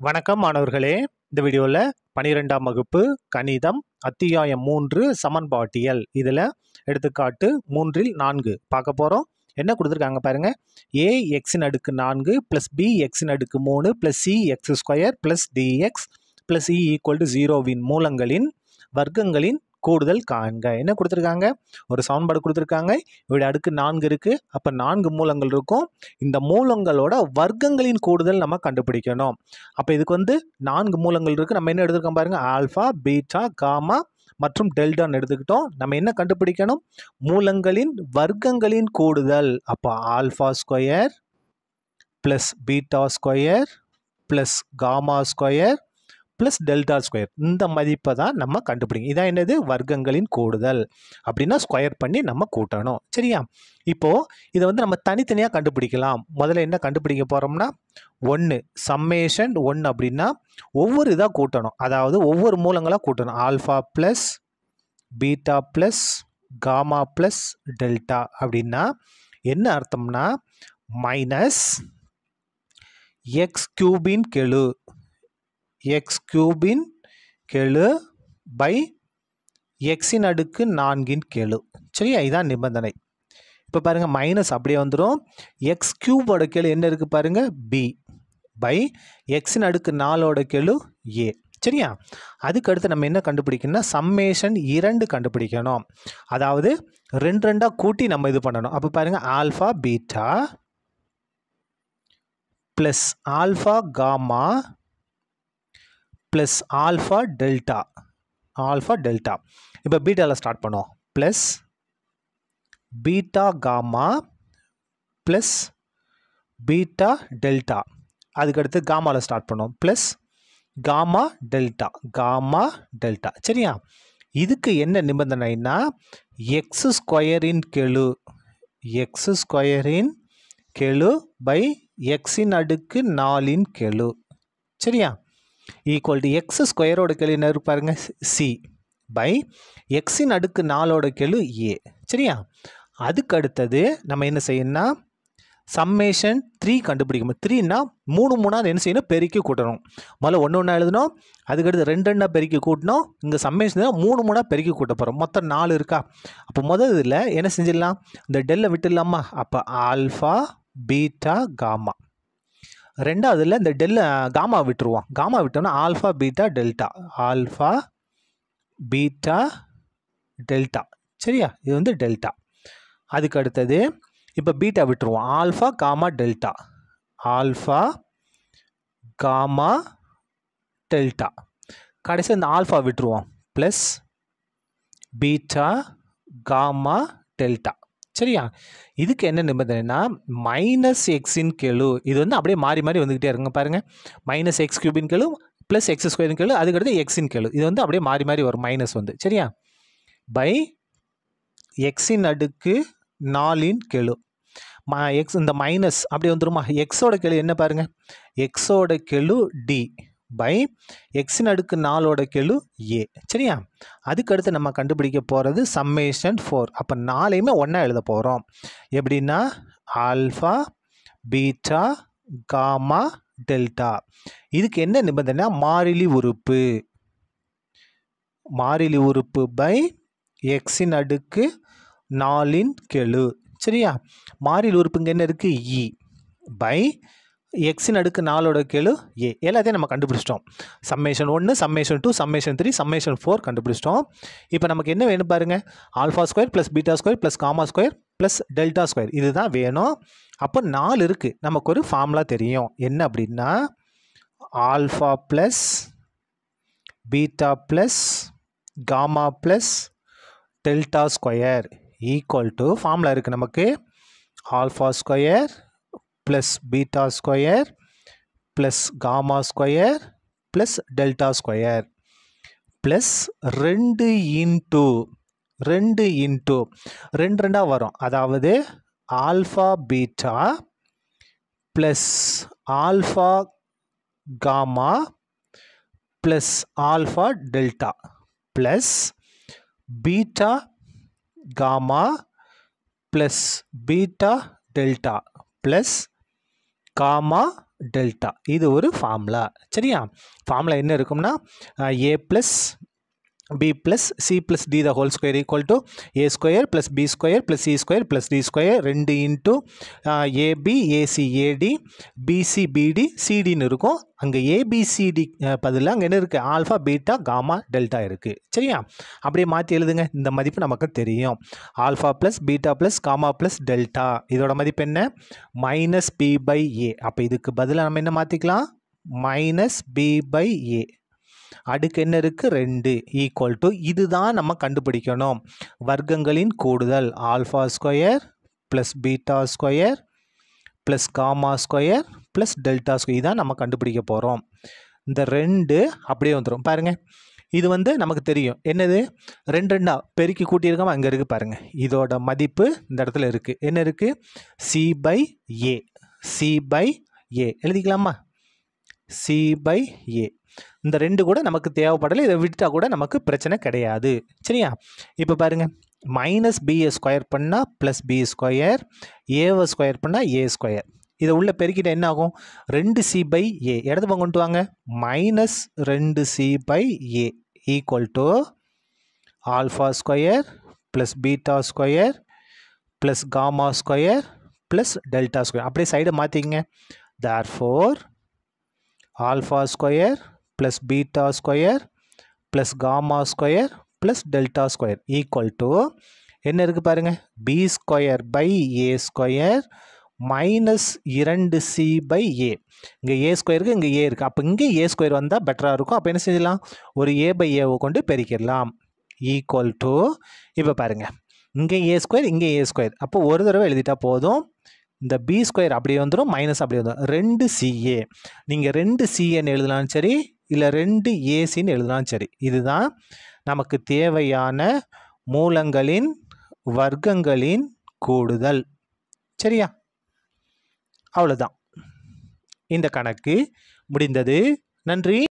வணக்கம் மாணவர்களே. இந்த வீடியோவில் பனிரெண்டாம் வகுப்பு கணிதம் அத்தியாயம் மூன்று சமன்பாட்டியல். இதில் எடுத்துக்காட்டு மூன்றில் நான்கு. பார்க்க போகிறோம் என்ன கொடுத்துருக்காங்க பாருங்க. ஏ எக்ஸின் அடுக்கு நான்கு ப்ளஸ் பி எக்ஸின் அடுக்கு மூணு plus c x square plus d x plus e equal to ஜீரோவின் மூலங்களின் வர்க்கங்களின் கூடுதல் காண்க. என்ன கொடுத்துருக்காங்க? ஒரு சமன்பாடு கொடுத்துருக்காங்க. இவருடைய அடுக்கு நான்கு இருக்குது அப்போ நான்கு மூலங்கள் இருக்கும். இந்த மூலங்களோட வர்க்கங்களின் கூடுதல் நம்ம கண்டுபிடிக்கணும். அப்போ இதுக்கு வந்து நான்கு மூலங்கள் இருக்குது நம்ம என்ன எடுத்துருக்கோம் பாருங்கள் ஆல்ஃபா பீட்டா காமா மற்றும் டெல்டான்னு எடுத்துக்கிட்டோம். நம்ம என்ன கண்டுபிடிக்கணும்? மூலங்களின் வர்க்கங்களின் கூடுதல். அப்போ alpha square plus beta square plus gamma square plus delta square இந்த மதிப்பை தான் நம்ம கண்டுபிடிக்கும் இதான் என்னது? வர்க்கங்களின் கூடுதல். அப்படின்னா ஸ்கொயர் பண்ணி நம்ம கூட்டணும். சரியா? இப்போது இதை வந்து நம்ம தனித்தனியாக கண்டுபிடிக்கலாம். முதல்ல என்ன கண்டுபிடிக்க போகிறோம்னா ஒன்று சம்மேஷன் ஒன்று அப்படின்னா ஒவ்வொரு இதாக கூட்டணும். அதாவது ஒவ்வொரு மூலங்களாக கூட்டணும். Alpha plus beta plus gamma plus delta அப்படின்னா என்ன அர்த்தம்னா மைனஸ் எக்ஸ் கியூபின் கெழு. எக்ஸ் கியூபின் கெழு பை எக்ஸின் அடுக்கு நான்கின் கெழு. சரியா? இதான் நிபந்தனை. இப்போ பாருங்கள் மைனஸ் அப்படியே வந்துடும் எக்ஸ் கியூபோட கெழு என்ன இருக்குது பாருங்கள் பி பை எக்ஸின் அடுக்கு நாலோட கெழு ஏ சரியா? அதுக்கு அடுத்து நம்ம என்ன கண்டுபிடிக்கணும்னா சம்மேஷன் இரண்டு கண்டுபிடிக்கணும். அதாவது ரெண்டு ரெண்டாக கூட்டி நம்ம இது பண்ணணும். அப்போ பாருங்கள் alpha beta plus alpha gamma plus alpha delta alpha delta இப்போ பீட்டாவில் ஸ்டார்ட் பண்ணோம் plus beta gamma plus beta delta அதுக்கடுத்து காமாவில் ஸ்டார்ட் பண்ணோம் plus gamma delta gamma delta சரியா? இதுக்கு என்ன நிபந்தனைனா எக்ஸ் ஸ்கொயரின் கெழு எக்ஸ் ஸ்கொயரின் கெழு பை எக்ஸின் அடுக்கு நாலின் கெழு. சரியா? ஈக்குவல் டு எக்ஸ் ஸ்கொயரோட கெழு என்ன இருக்கு பாருங்க? சி பை எக்ஸின் அடுக்கு நாலோட கெழு ஏ சரியா? அதுக்கு அடுத்தது நம்ம என்ன செய்யணும்னா சம்மேஷன் த்ரீ கண்டுபிடிக்கணும். த்ரீனா மூணு மூணாவது என்ன செய்யணும்? பெருக்கி கூட்டணும். முதல்ல ஒன்று ஒன்றா எழுதணும். அதுக்கடுத்து ரெண்டு ரெண்டாக பெருக்கி கூட்டணும் இங்கே சம்மேஷன் மூணு மூணாக பெருக்கி கூட்ட போகிறோம் மொத்தம் நாலு இருக்கா? அப்போ முதல் இதில் என்ன செஞ்சிடலாம்? இந்த டெல்லை விட்டுடலாமா? அப்போ ஆல்ஃபா பீட்டா காமா ரெண்டாவதுல இந்த டெல்ல காமா விட்டுருவோம் காமா விட்டோம்னா alpha beta delta. Alpha beta delta. சரியா? இது வந்து டெல்டா. அதுக்கு அடுத்தது இப்போ பீட்டா விட்டுருவோம் alpha gamma delta. Alpha gamma delta. கடைசி இந்த ஆல்ஃபா விட்டுருவோம் ப்ளஸ் பீட்டா காமா டெல்டா. சரியா? இதுக்கு என்ன நிபந்தனைனா மைனஸ் எக்ஸின் கெழு இது வந்து அப்படியே மாறி மாறி வந்துக்கிட்டே இருங்க பாருங்கள் மைனஸ் எக்ஸ் கியூபின் கெழு ப்ளஸ் எக்ஸ் ஸ்கொயரின் கெழு அதுக்கடுத்து எக்ஸின் கெழு. இது வந்து அப்படியே மாறி மாறி வரும் மைனஸ் வந்து. சரியா? பை எக்ஸின் அடுக்கு நாலின் கெழு. மா எக்ஸ் இந்த மைனஸ் அப்படி வந்துருமா? எக்ஸோட கெழு என்ன பாருங்கள் எக்ஸோட கெழு டி பை எக்ஸின் அடுக்கு நாலோட கெழு ஏ சரியா? அதுக்கடுத்து நம்ம கண்டுபிடிக்க போகிறது சம்மேஷன் ஃபோர் அப்போ நாளையுமே ஒன்றா எழுத போகிறோம் எப்படின்னா ஆல்ஃபா பீட்டா காமா டெல்டா இதுக்கு என்ன நிபந்தனை மாறிலி உறுப்பு. மாறிலி உறுப்பு பை எக்ஸின் அடுக்கு நாலின் கெழு. சரியா? மாறிலி உறுப்புங்க என்ன இருக்குது இ e. பை எக்ஸின் அடுக்கு நாலோட கெழு ஏ எல்லாத்தையும் நம்ம கண்டுபிடிச்சிட்டோம். சம்மேஷன் ஒன்று summation two summation three summation four கண்டுபிடிச்சிட்டோம். இப்போ நமக்கு என்ன வேணும் பாருங்கள் alpha square plus beta square plus gamma square plus delta square இதுதான் வேணும். அப்போ நாலு இருக்குது நமக்கு ஒரு ஃபார்முலா தெரியும். என்ன அப்படின்னா alpha plus beta plus gamma plus delta square equal to formula இருக்குது நமக்கு. Alpha square plus beta square plus gamma square plus delta square plus ரெண்டு into ரெண்டு into. ரெண்டு ரெண்டாக வரும். அதாவது alpha beta plus alpha gamma plus alpha delta plus beta gamma plus beta delta plus gamma delta. இது ஒரு formula சரியா? Formula என்ன இருக்கும்னா a plus b plus c plus d the whole square equal to a square plus b square plus c square plus d square ரெண்டு uh, ab ac ad bc bd cdன்னு இருக்கும். அங்கே abcd பதிலாக அங்கே என்ன இருக்குது ஆல்ஃபா பீட்டா காமா டெல்டா இருக்குது சரியா? அப்படியே மாற்றி எழுதுங்க. இந்த மதிப்பு நமக்கு தெரியும். Alpha plus beta plus gamma plus delta இதோட மதிப்பு என்ன? மைனஸ் பி பை ஏ அப்போ இதுக்கு பதிலாக நம்ம என்ன மாற்றிக்கலாம் மைனஸ் பி பை ஏ அடுக்கு என்ன இருக்குது ரெண்டு. ஈக்குவல் டு இதுதான் நம்ம கண்டுபிடிக்கணும். வர்க்கங்களின் கூடுதல். Alpha square plus beta square plus gamma square plus delta square இதான் நம்ம கண்டுபிடிக்க போகிறோம் இந்த ரெண்டு அப்படியே வந்துடும் பாருங்கள் இது வந்து நமக்கு தெரியும். என்னது? ரெண்டு ரெண்டா? பெருக்கி கூட்டியிருக்காம அங்கே இருக்குது பாருங்கள் இதோட மதிப்பு இந்த இடத்துல இருக்குது என்ன இருக்குது C by A C by A எழுதிக்கலாமா? C by A இந்த ரெண்டு கூட நமக்கு தேவைப்படலை இதை விட்டால் கூட நமக்கு பிரச்சனை கிடையாது. சரியா? இப்போ பாருங்கள் மைனஸ் பிஏ ஸ்கொயர் பண்ணால் ப்ளஸ் பி ஸ்கொயர் ஏவை ஸ்கொயர் பண்ணால் ஏ ஸ்கொயர் இதை உள்ளே பெருக்கிட்ட என்ன ஆகும்? ரெண்டு சி பை ஏ இடது பங்கு கொண்டு வாங்க. மைனஸ் ரெண்டு c by a equal to alpha square plus beta square plus gamma square plus delta square அப்படியே சைடை மாற்றிங்க therefore alpha square plus beta square plus gamma square plus delta square equal to என்ன இருக்குது பாருங்கள் b square by a square minus இரண்டு c by a இங்கே a ஸ்கொயருக்கு இங்கே ஏ இருக்குது அப்போ இங்கே ஏ ஸ்கொயர் வந்தால் பெட்டராக இருக்கும். அப்போ என்ன செய்யலாம்? ஒரு ஏ பை ஏவை கொண்டு பெருக்கிடலாம். ஈக்குவல் டு இப்போ பாருங்கள் இங்கே ஏ ஸ்கொயர் இங்கே ஏ ஸ்கொயர் அப்போ ஒரு தடவை எழுதிட்டா போதும். இந்த பி ஸ்கொயர் அப்படியே வந்துடும் மைனஸ் அப்படியே வந்துடும் ரெண்டு சிஏ நீங்கள் ரெண்டு சிஏன்னு எழுதலாம் சரி இல்லை ரெண்டு ஏசின்னு எழுதலாம் சரி. இதுதான் நமக்கு தேவையான மூலங்களின் வர்க்கங்களின் கூடுதல். சரியா? அவ்வளோதான் இந்த கணக்கு முடிந்தது. நன்றி.